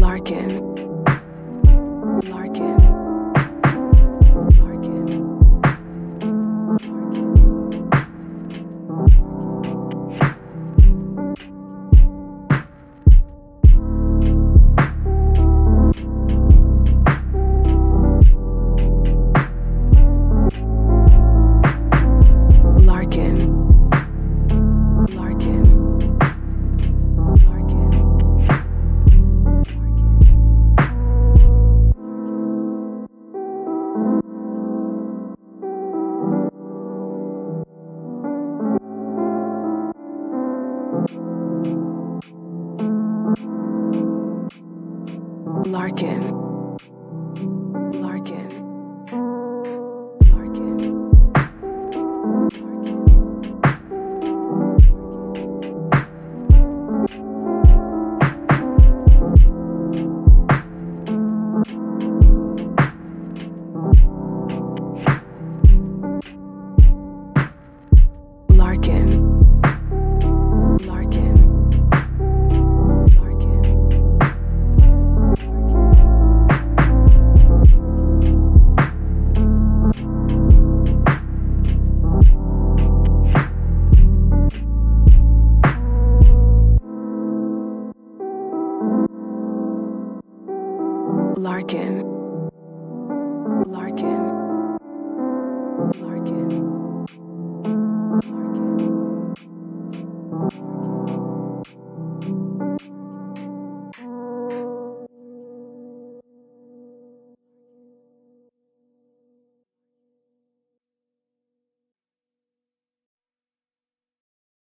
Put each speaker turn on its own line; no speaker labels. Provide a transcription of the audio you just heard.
Larkin. Larkin. Larkin. Larkin. Larkin.